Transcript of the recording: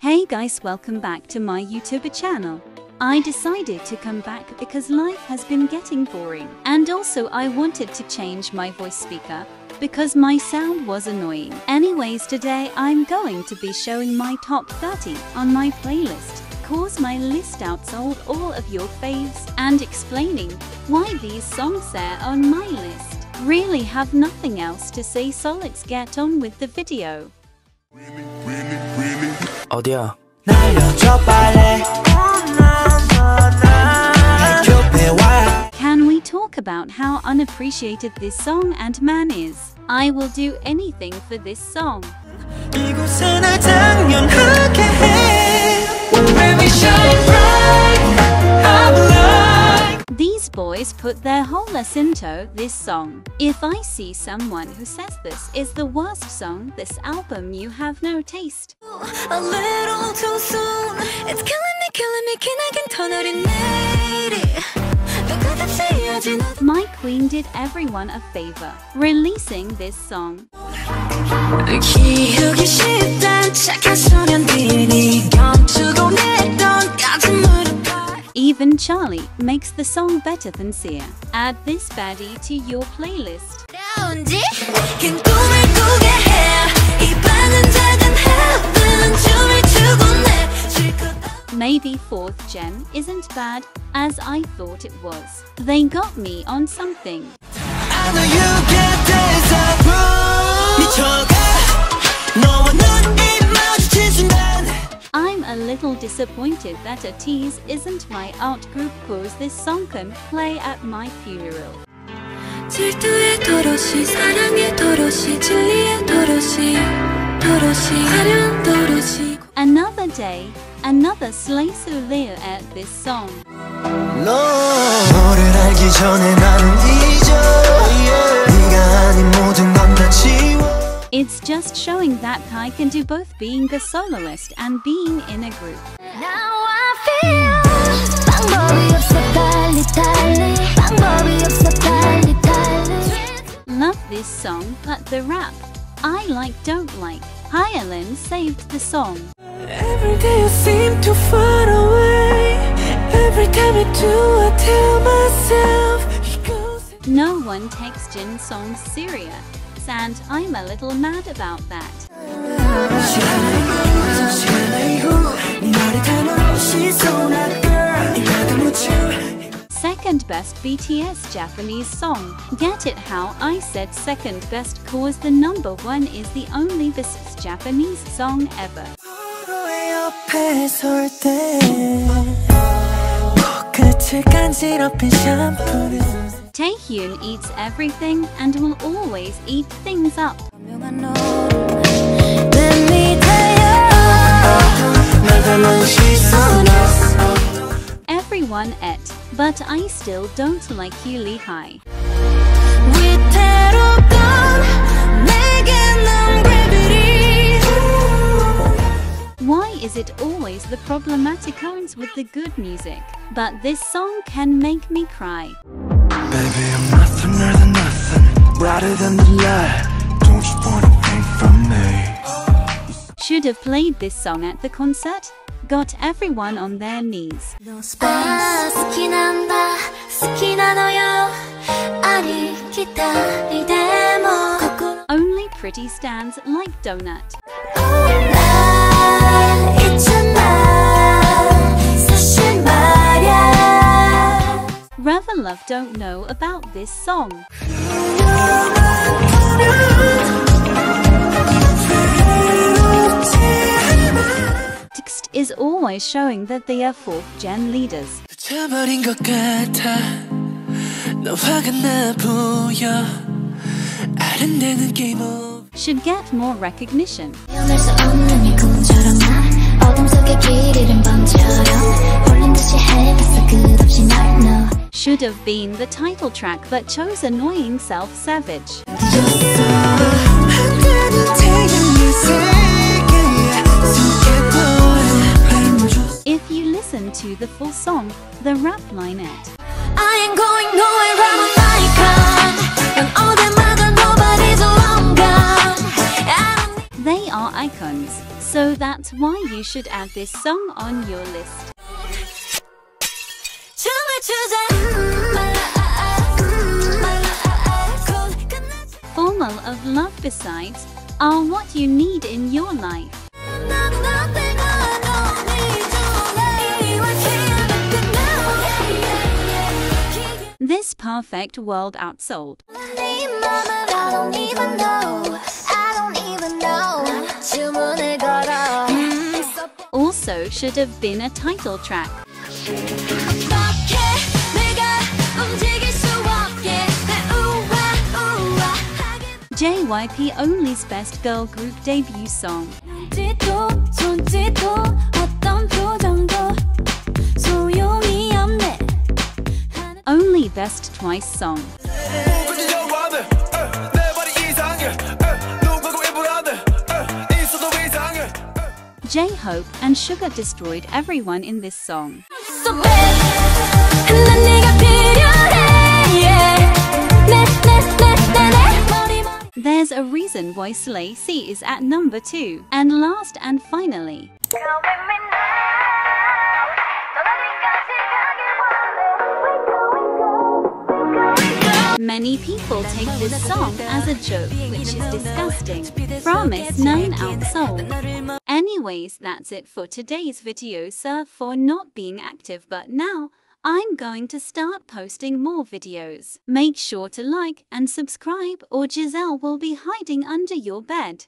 Hey guys, welcome back to my YouTuber channel. I decided to come back because life has been getting boring. And also I wanted to change my voice speaker because my sound was annoying. Anyways, today I'm going to be showing my top 30 on my playlist. Cause my list outsold all of your faves and explaining why these songs are on my list. Really have nothing else to say so let's get on with the video. 어디야? 날려줘 빨리 학교 와 Can we talk about how unappreciated this song and man is? I will do anything for this song. 이곳은 날 당연하게 해 When we shine bright I'm like These boys put their Jacinto this song. If I see someone who says this is the worst song this album, you have no taste. A little too soon. It's killing me, killing me. Can I get? My Queen did everyone a favor, releasing this song. Even Charlie makes the song better than Sia. Add this baddie to your playlist. Maybe Fourth Gen isn't bad as I thought it was. They got me on something. 미쳐가 너와 난 little disappointed that ATEEZ isn't my art group cause this song can play at my funeral. 질투의 도로시 사랑의 도로시 진리의 도로시 도로시 화려한 도로시 Another day, another slice of Leo at this song. No. 너를 알기 전에 나는 잊어 yeah. 네가 아닌 모든 건다 지워 it's just showing that Kai can do both being a soloist and being in a group. Now Love this song, but the rap. I like don't like. Hyolyn saved the song. Every day seem to far away. Every time I do, I tell myself. No one takes Jin song serious and I'm a little mad about that. Second best BTS Japanese song. Get it how I said second best cause the number one is the only best Japanese song ever. Taehyun eats everything and will always eat things up. Everyone ate, but I still don't like you Lehi. Why is it always the problematic ones with the good music? But this song can make me cry. Baby, I'm nothing more than nothing Brighter than the light Don't you wanna think from me Should have played this song at the concert. Got everyone on their knees. 아好きなんだ好きなのよありきたりでも心 Only pretty stands like Donut. 날 ReVeluv don't know about this song. TXT is always showing that they are 4th gen leaders. should get more recognition. Should have been the title track but chose Annoying Self Savage. If you listen to the full song, the rap line linette. So that's why you should add this song on your list. Formula of love besides are what you need in your life. This perfect world outsold. Should have been a title track. JYP Only's best girl group debut song. Only Best Twice song. J-Hope and Suga destroyed everyone in this song. There's a reason why Slay C is at number 2. And last and finally, Many people take this song as a joke, which is disgusting. fromis_9 out soul. Anyways, that's it for today's video, sir, for not being active, but now I'm going to start posting more videos. Make sure to like and subscribe, or Giselle will be hiding under your bed.